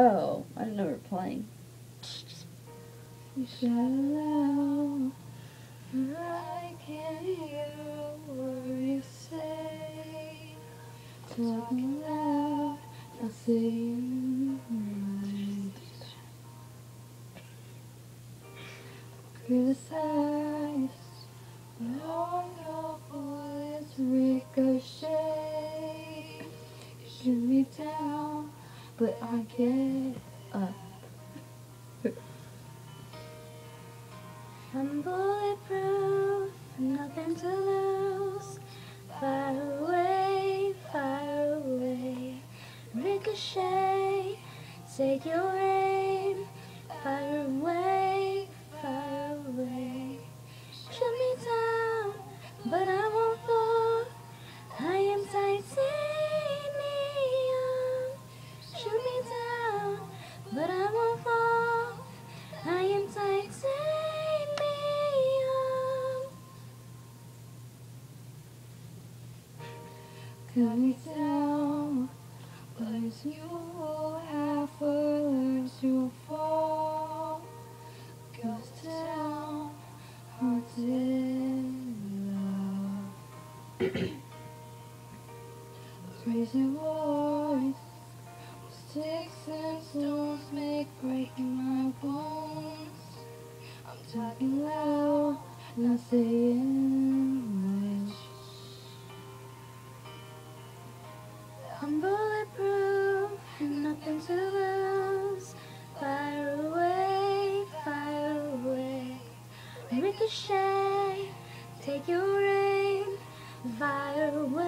Oh, I didn't know we were playing. You loud, I can't hear you say. Talking loud, I see you but I get up. I'm bulletproof, nothing to lose. Fire away, fire away. Ricochet, take your aim. Fire away, Cut me down, but as you have learned to fall, goes down, love. Raise your voice, sticks and stones make breaking my bones. I'm talking loud, not saying I'm bulletproof, nothing to lose. Fire away, fire away. Ricochet, take your aim. Fire away,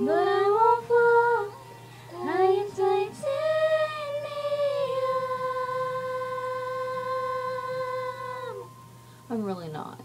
but I won't fall. I am titanium. I'm really not.